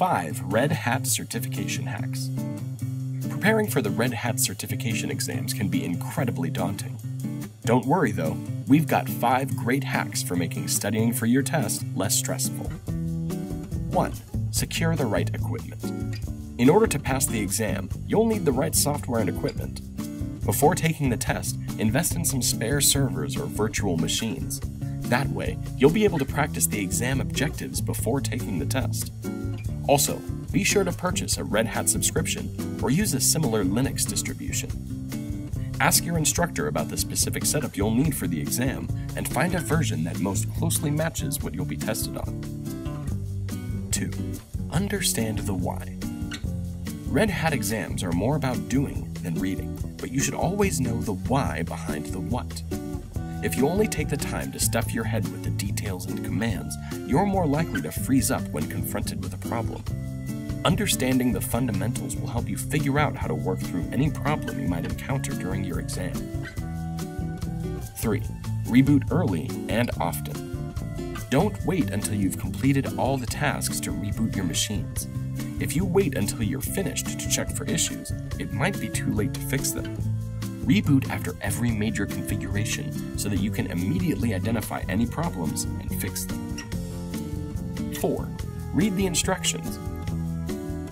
5 Red Hat Certification Hacks. Preparing for the Red Hat certification exams can be incredibly daunting. Don't worry though, we've got 5 great hacks for making studying for your test less stressful. 1. Secure the right equipment. In order to pass the exam, you'll need the right software and equipment. Before taking the test, invest in some spare servers or virtual machines. That way, you'll be able to practice the exam objectives before taking the test. Also, be sure to purchase a Red Hat subscription or use a similar Linux distribution. Ask your instructor about the specific setup you'll need for the exam and find a version that most closely matches what you'll be tested on. 2. Understand the why. Red Hat exams are more about doing than reading, but you should always know the why behind the what. If you only take the time to stuff your head with the details and commands, you're more likely to freeze up when confronted with a problem. Understanding the fundamentals will help you figure out how to work through any problem you might encounter during your exam. 3. Reboot early and often. Don't wait until you've completed all the tasks to reboot your machines. If you wait until you're finished to check for issues, it might be too late to fix them. Reboot after every major configuration so that you can immediately identify any problems and fix them. 4. Read the instructions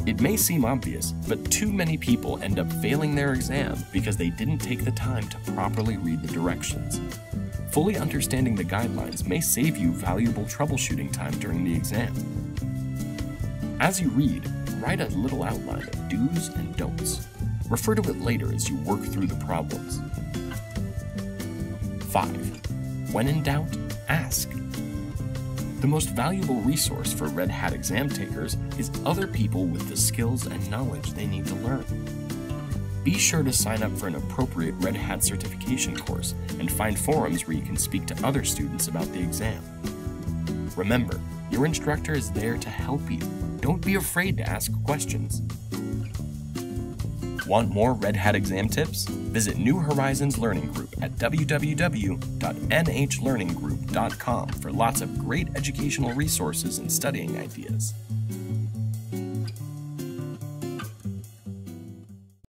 it may seem obvious, but too many people end up failing their exam because they didn't take the time to properly read the directions. Fully understanding the guidelines may save you valuable troubleshooting time during the exam. As you read, write a little outline of do's and don'ts. Refer to it later as you work through the problems. 5. When in doubt, ask. The most valuable resource for Red Hat exam takers is other people with the skills and knowledge they need to learn. Be sure to sign up for an appropriate Red Hat certification course and find forums where you can speak to other students about the exam. Remember, your instructor is there to help you. Don't be afraid to ask questions. Want more Red Hat exam tips? Visit New Horizons Learning Group at www.nhlearninggroup.com for lots of great educational resources and studying ideas.